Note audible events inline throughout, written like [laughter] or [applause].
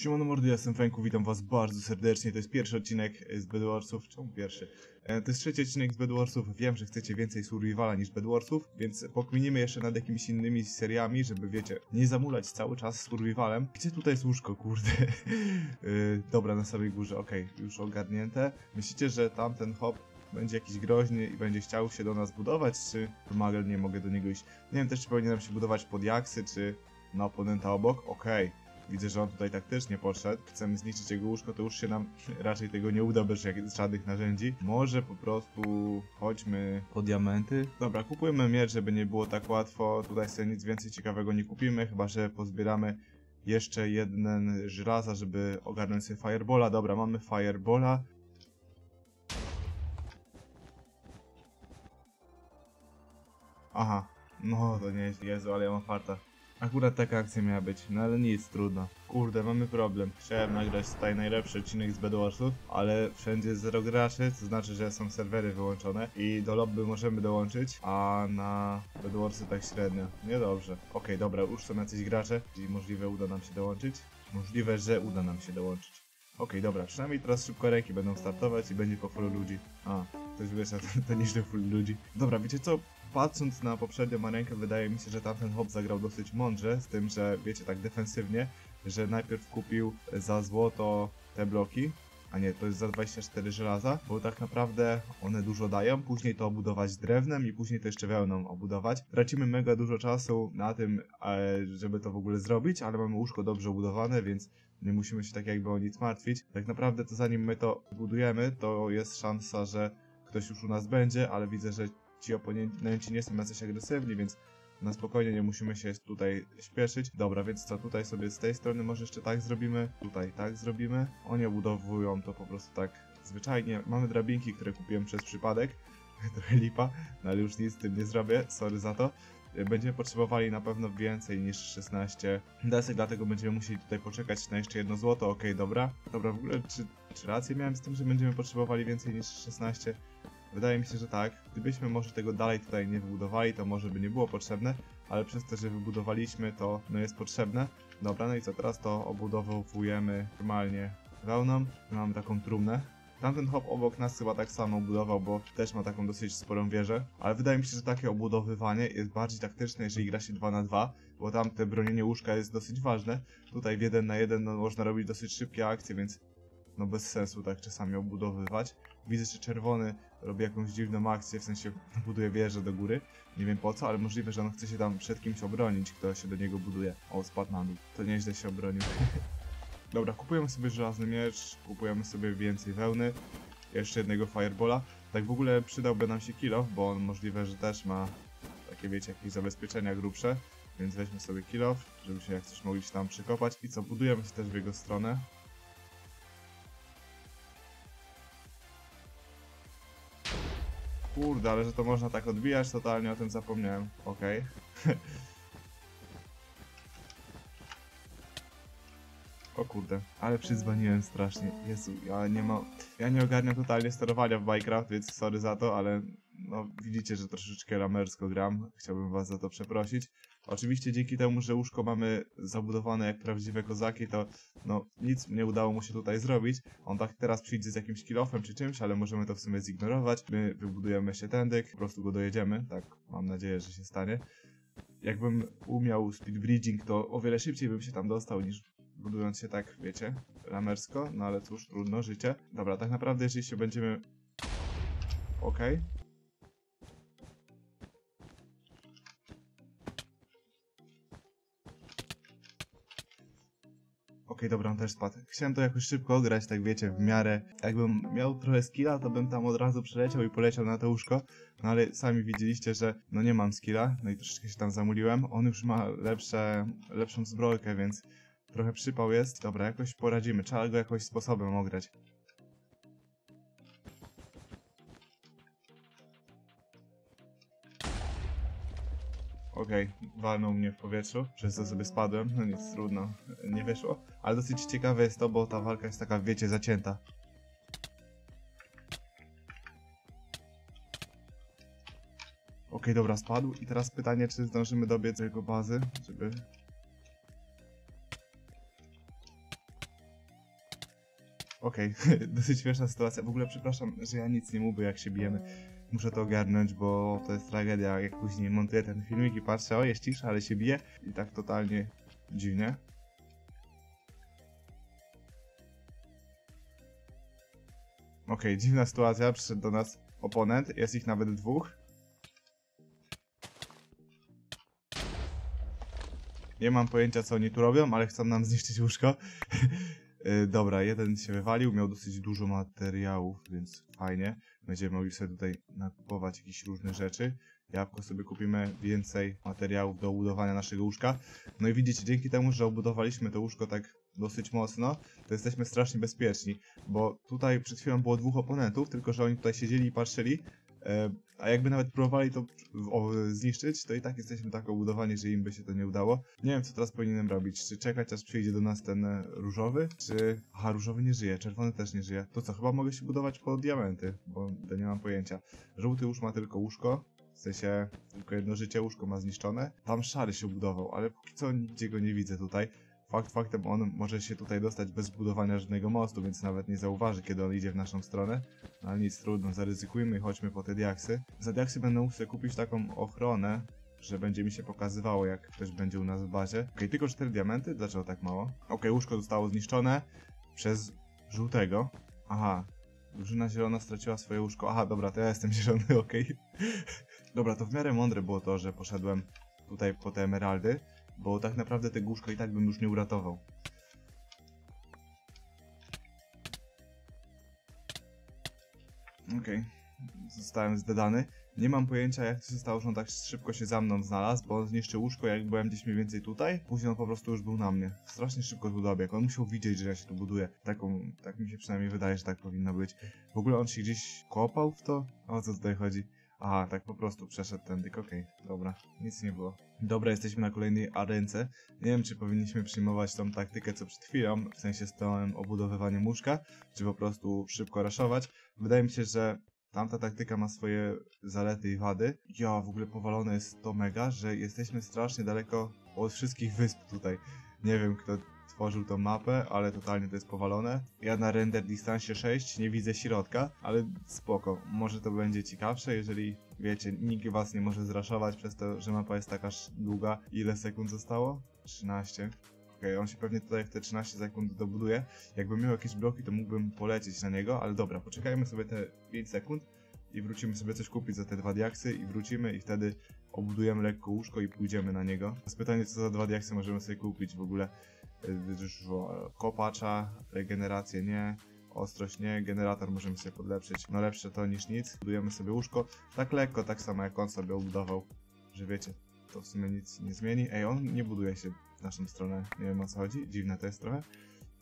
Siemano mordy, ja jestem Fenku, witam was bardzo serdecznie, to jest pierwszy odcinek z Bedwarsów, czemu pierwszy? E, To jest trzeci odcinek z Bedwarsów, wiem, że chcecie więcej survivala niż Bedwarsów, więc pokminimy jeszcze nad jakimiś innymi seriami, żeby wiecie, nie zamulać cały czas survivalem. Gdzie tutaj jest łóżko, kurde? E, Dobra, na samej górze, okej, już ogarnięte. Myślicie, że tamten hop będzie jakiś groźny i będzie chciał się do nas budować, czy magal nie mogę do niego iść? Nie wiem też, czy powinienem się budować pod jaksy, czy na oponenta obok? Okej. Widzę, że on tutaj taktycznie poszedł. Chcemy zniszczyć jego łóżko, to już się nam [laughs] raczej tego nie uda bez żadnych narzędzi. Może po prostu chodźmy po diamenty. Dobra, kupujemy miecz, żeby nie było tak łatwo. Tutaj sobie nic więcej ciekawego nie kupimy, chyba że pozbieramy jeszcze jeden żelaza, żeby ogarnąć sobie firebola. Dobra, mamy firebola. Aha, no to nie jest, Jezu, ale ja mam farta. Akurat taka akcja miała być, no ale nic, trudno. Kurde, mamy problem. Chciałem nagrać tutaj najlepszy odcinek z Bedwarsów, ale wszędzie jest zero graczy, to znaczy, że są serwery wyłączone i do lobby możemy dołączyć, a na Bedwarsy tak średnio. Niedobrze. Okej, dobra, już są jacyś gracze, czyli możliwe uda nam się dołączyć. Możliwe, że uda nam się dołączyć. Okej, dobra, przynajmniej teraz szybko ręki będą startować i będzie po full ludzi. A, ktoś wiesz, to, to nieźle full ludzi. Dobra, wiecie co? Patrząc na poprzednią marenkę, wydaje mi się, że tamten hop zagrał dosyć mądrze, z tym, że wiecie, tak defensywnie, że najpierw kupił za złoto te bloki, a nie, to jest za 24 żelaza, bo tak naprawdę one dużo dają, później to obudować drewnem i później to jeszcze wełną obudować. Tracimy mega dużo czasu na tym, e, żeby to w ogóle zrobić, ale mamy łóżko dobrze obudowane, więc nie musimy się tak jakby o nic martwić. Tak naprawdę to zanim my to budujemy, to jest szansa, że ktoś już u nas będzie, ale widzę, że ci oponenci nie są jacyś agresywni, więc na spokojnie nie musimy się tutaj śpieszyć. Dobra, więc co, tutaj sobie z tej strony może jeszcze tak zrobimy, tutaj tak zrobimy. Oni obudowują to po prostu tak zwyczajnie. Mamy drabinki, które kupiłem przez przypadek, [laughs] trochę lipa, no ale już nic z tym nie zrobię, sorry za to. Będziemy potrzebowali na pewno więcej niż 16 desek, dlatego będziemy musieli tutaj poczekać na jeszcze jedno złoto, okej, dobra. Dobra, w ogóle czy, czy rację miałem z tym, że będziemy potrzebowali więcej niż 16? Wydaje mi się, że tak. Gdybyśmy może tego dalej tutaj nie wybudowali, to może by nie było potrzebne, ale przez to, że wybudowaliśmy, to no jest potrzebne. Dobra, no i co, teraz to obudowujemy normalnie wełną. Mamy taką trumnę. Tamten hop obok nas chyba tak samo budował, bo też ma taką dosyć sporą wieżę, ale wydaje mi się, że takie obudowywanie jest bardziej taktyczne, jeżeli gra się 2 na 2, bo tam te bronienie łóżka jest dosyć ważne. Tutaj w 1 na 1 no, można robić dosyć szybkie akcje, więc no bez sensu tak czasami obudowywać. Widzę, że czerwony robi jakąś dziwną akcję, w sensie buduje wieżę do góry. Nie wiem po co, ale możliwe, że on chce się tam przed kimś obronić, kto się do niego buduje. O, spadł na dół. To nieźle się obronił. [laughs] Dobra, kupujemy sobie żelazny miecz, kupujemy sobie więcej wełny, jeszcze jednego firebola. Tak w ogóle przydałby nam się kilo, bo on możliwe, że też ma takie wiecie, jakieś zabezpieczenia grubsze. Więc weźmy sobie kilo, żeby się jak coś mogli się tam przykopać. I co, budujemy się też w jego stronę. Kurde, ale że to można tak odbijać, totalnie o tym zapomniałem. Okej. [laughs] o kurde, ale przyzwaniłem strasznie. Jezu, ja nie mam... Ja nie ogarniam totalnie sterowania w Minecraft, więc sorry za to, ale no widzicie, że troszeczkę lamersko gram. Chciałbym was za to przeprosić. Oczywiście dzięki temu, że łóżko mamy zabudowane jak prawdziwe kozaki, to no nic nie udało mu się tutaj zrobić. On tak teraz przyjdzie z jakimś kilofem czy czymś, ale możemy to w sumie zignorować. My wybudujemy się tędyk, po prostu go dojedziemy. Tak, mam nadzieję, że się stanie. Jakbym umiał speed bridging, to o wiele szybciej bym się tam dostał niż budując się tak, wiecie, lamersko. No ale cóż, trudno, życie. Dobra, tak naprawdę jeżeli się będziemy... Okej. Okej, dobra, on też spadł. Chciałem to jakoś szybko grać, tak wiecie, w miarę. Jakbym miał trochę skilla, to bym tam od razu przeleciał i poleciał na to łóżko. No ale sami widzieliście, że no nie mam skilla, no i troszeczkę się tam zamuliłem. On już ma lepsze, lepszą zbrojkę, więc trochę przypał jest. Dobra, jakoś poradzimy. Trzeba go jakoś sposobem ograć. Okej, walnął mnie w powietrzu, przez to sobie spadłem, no nic, trudno, nie wyszło. Ale dosyć ciekawe jest to, bo ta walka jest taka, wiecie, zacięta. Okej, dobra, spadł i teraz pytanie, czy zdążymy dobiec do jego bazy, żeby Okej, [laughs] dosyć śmieszna sytuacja. W ogóle przepraszam, że ja nic nie mówię jak się bijemy. Muszę to ogarnąć, bo to jest tragedia, jak później montuję ten filmik i patrzę, o jest cisza, ale się bije i tak totalnie dziwnie. Okej, dziwna sytuacja, przyszedł do nas oponent, jest ich nawet dwóch. Nie mam pojęcia co oni tu robią, ale chcą nam zniszczyć łóżko. Yy, [laughs] Dobra, jeden się wywalił, miał dosyć dużo materiałów, więc fajnie. Będziemy mogli sobie tutaj nakupować jakieś różne rzeczy. Jabłko sobie kupimy więcej materiałów do budowania naszego łóżka. No i widzicie, dzięki temu, że obudowaliśmy to łóżko tak dosyć mocno, to jesteśmy strasznie bezpieczni. Bo tutaj przed chwilą było dwóch oponentów, tylko że oni tutaj siedzieli i patrzyli. E, a jakby nawet próbowali to zniszczyć, to i tak jesteśmy tak obudowani, że im by się to nie udało. Nie wiem, co teraz powinienem robić. Czy czekać, aż przyjdzie do nas ten e, różowy? Czy... Aha, różowy nie żyje, czerwony też nie żyje. To co, chyba mogę się budować po diamenty, bo to nie mam pojęcia. Żółty już ma tylko łóżko. W sensie, tylko jedno życie łóżko ma zniszczone. Tam szary się budował, ale póki co nigdzie go nie widzę tutaj. Fakt faktem, on może się tutaj dostać bez budowania żadnego mostu, więc nawet nie zauważy, kiedy on idzie w naszą stronę. No ale nic, trudno, zaryzykujmy i chodźmy po te diaksy. Za diaksy będę sobie kupić taką ochronę, że będzie mi się pokazywało, jak ktoś będzie u nas w bazie. Okej, tylko 4 diamenty? Dlaczego tak mało? Okej, łóżko zostało zniszczone przez żółtego. Aha, drużyna zielona straciła swoje łóżko. Aha, dobra, to ja jestem zielony, [laughs] okej. dobra, to w miarę mądre było to, że poszedłem tutaj po te emeraldy, bo tak naprawdę tego łóżka i tak bym już nie uratował. Okej, zostałem zdedany. Nie mam pojęcia jak to się stało, że on tak szybko się za mną znalazł, bo on zniszczył łóżko jak byłem gdzieś mniej więcej tutaj. Później on po prostu już był na mnie. Strasznie szybko tu dobiegł. On musiał widzieć, że ja się tu buduję. Taką, tak mi się przynajmniej wydaje, że tak powinno być. W ogóle on się gdzieś kopał w to? O co tutaj chodzi? Aha, tak po prostu przeszedł tędy, okej, dobra, nic nie było. Dobra, jesteśmy na kolejnej arence. Nie wiem, czy powinniśmy przyjmować tą taktykę co przed chwilą, w sensie z tym obudowywaniem łóżka, czy po prostu szybko raszować. Wydaje mi się, że tamta taktyka ma swoje zalety i wady. Ja, w ogóle powalone jest to mega, że jesteśmy strasznie daleko od wszystkich wysp tutaj. Nie wiem, kto tworzył tą mapę, ale totalnie to jest powalone. Ja na render distansie 6 nie widzę środka, ale spoko. Może to będzie ciekawsze, jeżeli wiecie, nikt was nie może zraszować przez to, że mapa jest taka długa. Ile sekund zostało? 13. Okej, on się pewnie tutaj w te 13 sekund dobuduje. Jakbym miał jakieś bloki, to mógłbym polecieć na niego, ale dobra, poczekajmy sobie te 5 sekund i wrócimy sobie coś kupić za te dwa diaksy i wrócimy i wtedy obudujemy lekko łóżko i pójdziemy na niego. Teraz pytanie, co za dwa diaksy możemy sobie kupić w ogóle. Kopacza, regenerację nie, ostrość nie, generator możemy sobie podlepszyć. No lepsze to niż nic. Budujemy sobie łóżko, tak lekko, tak samo jak on sobie obudował, że wiecie, to w sumie nic nie zmieni. Ej, on nie buduje się w naszą stronę, nie wiem o co chodzi, dziwne to jest trochę.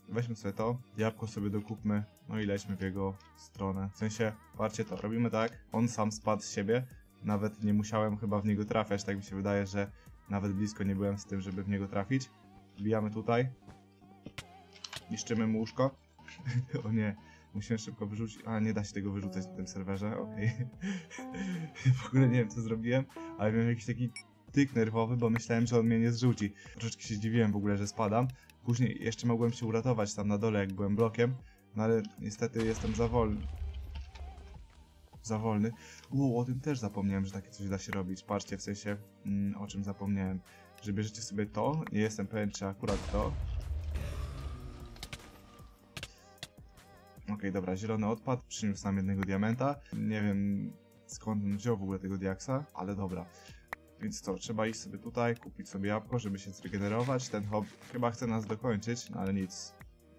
Weźmy sobie to, jabłko sobie dokupmy, no i lećmy w jego stronę. W sensie, patrzcie to, robimy tak, on sam spadł z siebie, nawet nie musiałem chyba w niego trafiać, tak mi się wydaje, że nawet blisko nie byłem z tym, żeby w niego trafić. Wbijamy tutaj. Niszczymy mu łóżko. [laughs] o nie, musimy szybko wyrzucić. A, nie da się tego wyrzucać na tym serwerze, okej. [laughs] w ogóle nie wiem, co zrobiłem, ale miałem jakiś taki tyk nerwowy, bo myślałem, że on mnie nie zrzuci. Troszeczkę się zdziwiłem w ogóle, że spadam. Później jeszcze mogłem się uratować tam na dole, jak byłem blokiem, no ale niestety jestem za wolny. Za wolny. Ło, o tym też zapomniałem, że takie coś da się robić. Patrzcie, w sensie, mm, o czym zapomniałem. Że bierzecie sobie to, nie jestem pewien, czy akurat to. Okej, dobra, zielony odpad, przyniósł nam jednego diamenta. Nie wiem skąd on wziął w ogóle tego diaksa, ale dobra. Więc co, trzeba iść sobie tutaj, kupić sobie jabłko, żeby się zregenerować. Ten hop chyba chce nas dokończyć, no ale nic.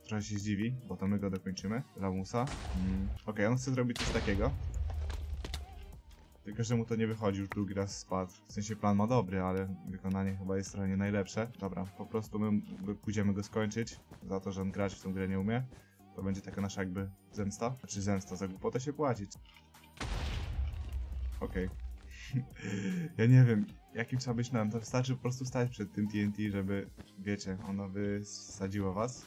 Trochę się zdziwi, bo to my go dokończymy. Lamusa. Mm. Okej, on chce zrobić coś takiego. Tylko, że mu to nie wychodzi, już drugi raz spadł. W sensie plan ma dobry, ale wykonanie chyba jest trochę nie najlepsze. Dobra, po prostu my my pójdziemy go skończyć za to, że on grać w tą grę nie umie. To będzie taka nasza jakby zemsta. Znaczy zemsta, za głupotę się płacić. Okej. [laughs] ja nie wiem, jakim trzeba być nam. To wystarczy po prostu stać przed tym TNT, żeby, wiecie, ono wysadziło was.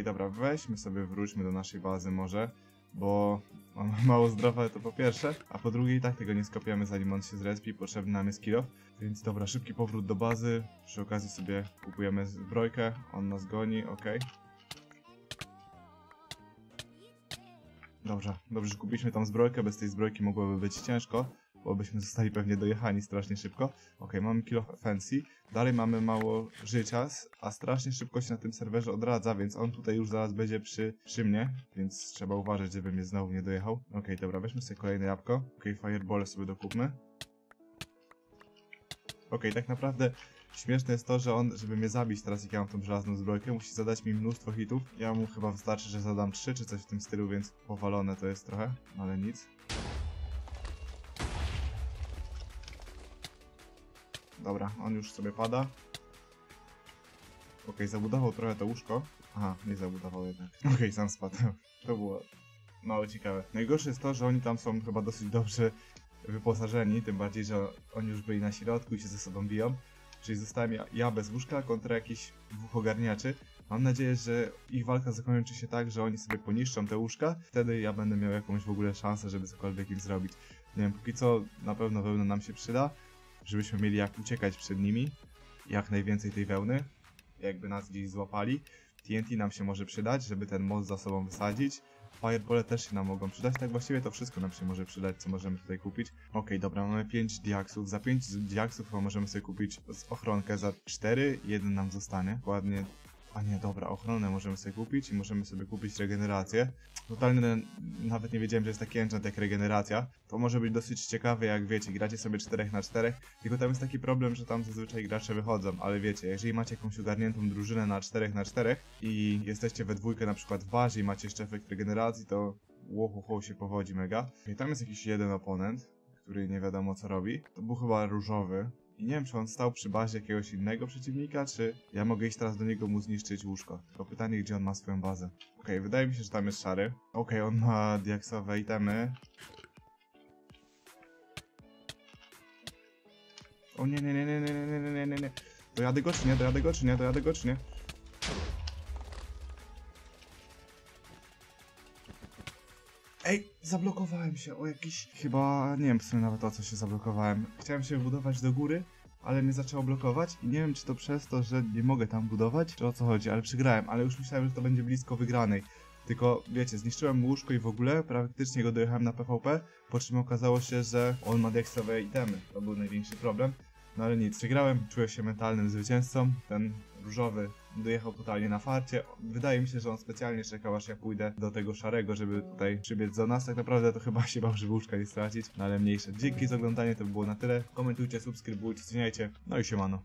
Dobra, weźmy sobie, wróćmy do naszej bazy może. bo on ma [laughs] mało zdrowia to po pierwsze, a po drugie i tak tego nie skopiemy zanim on się zrespi, potrzebny nam jest kilo. Więc dobra, szybki powrót do bazy, przy okazji sobie kupujemy zbrojkę, on nas goni, ok. Dobrze, dobrze, że kupiliśmy tam zbrojkę, bez tej zbrojki mogłoby być ciężko, bo byśmy zostali pewnie dojechani strasznie szybko. Ok, mamy kilo fancy, dalej mamy mało życia, a strasznie szybko się na tym serwerze odradza, więc on tutaj już zaraz będzie przy, przy mnie, więc trzeba uważać, żeby mnie znowu nie dojechał. Ok, dobra, weźmy sobie kolejne jabłko. Ok, fireball sobie dokupmy. Ok, tak naprawdę śmieszne jest to, że on, żeby mnie zabić teraz jak ja mam tą żelazną zbrojkę, musi zadać mi mnóstwo hitów. Ja mu chyba wystarczy, że zadam 3 czy coś w tym stylu, więc powalone to jest trochę, ale nic. Dobra, on już sobie pada. Okej, zabudował trochę to łóżko. Aha, nie zabudował jednak. [laughs] Okej, sam spadł. [laughs] To było mało ciekawe. Najgorsze jest to, że oni tam są chyba dosyć dobrze wyposażeni, tym bardziej, że oni już byli na środku i się ze sobą biją. Czyli zostałem ja, ja bez łóżka kontra jakichś dwóch ogarniaczy. Mam nadzieję, że ich walka zakończy się tak, że oni sobie poniszczą te łóżka. Wtedy ja będę miał jakąś w ogóle szansę, żeby cokolwiek im zrobić. Nie wiem, póki co na pewno wełna nam się przyda, żebyśmy mieli jak uciekać przed nimi. Jak najwięcej tej wełny, jakby nas gdzieś złapali. TNT nam się może przydać, żeby ten most za sobą wysadzić. Firebole też się nam mogą przydać, tak właściwie to wszystko nam się może przydać, co możemy tutaj kupić. Okej, dobra, mamy 5 diaksów, za 5 diaksów możemy sobie kupić ochronkę za 4, jeden nam zostanie, ładnie. A nie, dobra, ochronę możemy sobie kupić i możemy sobie kupić regenerację. Totalnie nawet nie wiedziałem, że jest taki enchant jak regeneracja. To może być dosyć ciekawe, jak wiecie, gracie sobie 4 na 4 tylko tam jest taki problem, że tam zazwyczaj gracze wychodzą, ale wiecie, jeżeli macie jakąś ogarniętą drużynę na 4 na 4 i jesteście we dwójkę na przykład w barze i macie jeszcze efekt regeneracji, to łohoho się powodzi mega. I tam jest jakiś jeden oponent, który nie wiadomo co robi. To był chyba różowy. I nie wiem, czy on stał przy bazie jakiegoś innego przeciwnika, czy ja mogę iść teraz do niego mu zniszczyć łóżko. Tylko pytanie, gdzie on ma swoją bazę. Okej, wydaje mi się, że tam jest szary. Okej, on ma diaksowe itemy. O nie, nie, nie, nie, nie, nie, nie, nie, nie, nie. Dojadę go czy nie, dojadę go czy nie, dojadę go czy nie. Zablokowałem się o jakiś... Chyba, nie wiem w sumie nawet o co się zablokowałem. Chciałem się budować do góry, ale mnie zaczęło blokować i nie wiem czy to przez to, że nie mogę tam budować, czy o co chodzi, ale przegrałem, ale już myślałem, że to będzie blisko wygranej. Tylko, wiecie, zniszczyłem łóżko i w ogóle praktycznie go dojechałem na PvP, po czym okazało się, że on ma diaksowe itemy. To był największy problem. No ale nic, przegrałem, czuję się mentalnym zwycięzcą. Ten różowy dojechał totalnie na farcie. Wydaje mi się, że on specjalnie czekał, aż ja pójdę do tego szarego, żeby tutaj przybiec do nas. Tak naprawdę to chyba się bał, żeby łóżka nie stracić, no ale mniejsze. Dzięki za oglądanie, to by było na tyle. Komentujcie, subskrybujcie, oceniajcie, no i siemano.